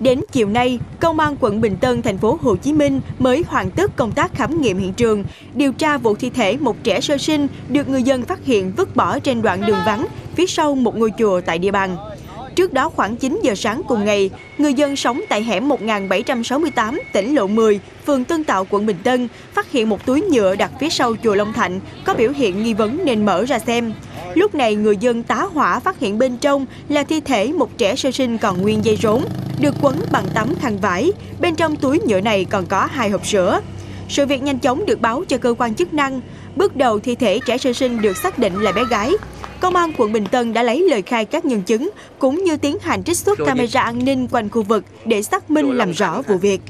Đến chiều nay, Công an quận Bình Tân, thành phố Hồ Chí Minh mới hoàn tất công tác khám nghiệm hiện trường, điều tra vụ thi thể một trẻ sơ sinh được người dân phát hiện vứt bỏ trên đoạn đường vắng phía sau một ngôi chùa tại địa bàn. Trước đó khoảng 9 giờ sáng cùng ngày, người dân sống tại hẻm 1768 tỉnh Lộ 10, phường Tân Tạo, quận Bình Tân, phát hiện một túi nhựa đặt phía sau chùa Long Thạnh có biểu hiện nghi vấn nên mở ra xem. Lúc này, người dân tá hỏa phát hiện bên trong là thi thể một trẻ sơ sinh còn nguyên dây rốn, được quấn bằng tấm khăn vải. Bên trong túi nhựa này còn có hai hộp sữa. Sự việc nhanh chóng được báo cho cơ quan chức năng. Bước đầu thi thể trẻ sơ sinh được xác định là bé gái. Công an quận Bình Tân đã lấy lời khai các nhân chứng cũng như tiến hành trích xuất camera an ninh quanh khu vực để xác minh làm rõ vụ việc.